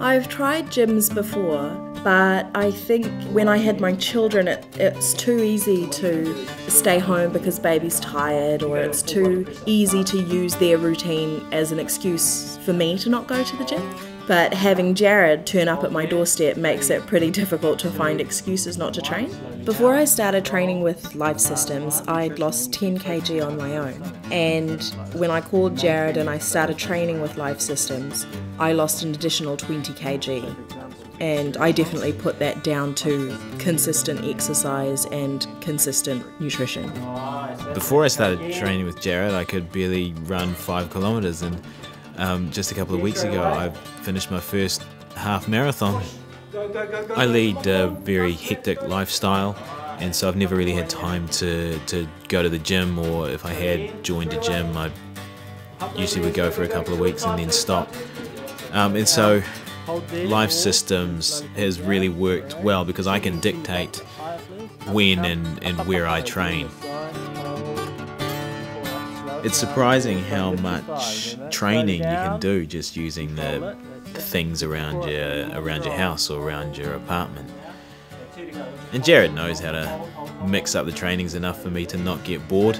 I've tried gyms before, but I think when I had my children, it, it's too easy to stay home because baby's tired, or it's too easy to use their routine as an excuse for me to not go to the gym. But having Jared turn up at my doorstep makes it pretty difficult to find excuses not to train. Before I started training with Life Systems, I'd lost 10 kg on my own. And when I called Jared and I started training with Life Systems, I lost an additional 20 kg. And I definitely put that down to consistent exercise and consistent nutrition. Before I started training with Jared, I could barely run five kilometres, and um, just a couple of weeks ago, I finished my first half marathon. I lead a very hectic lifestyle, and so I've never really had time to, to go to the gym, or if I had joined a gym, I usually would go for a couple of weeks and then stop. Um, and so, Life Systems has really worked well because I can dictate when and, and where I train. It's surprising how much training you can do just using the things around your around your house or around your apartment. And Jared knows how to mix up the trainings enough for me to not get bored.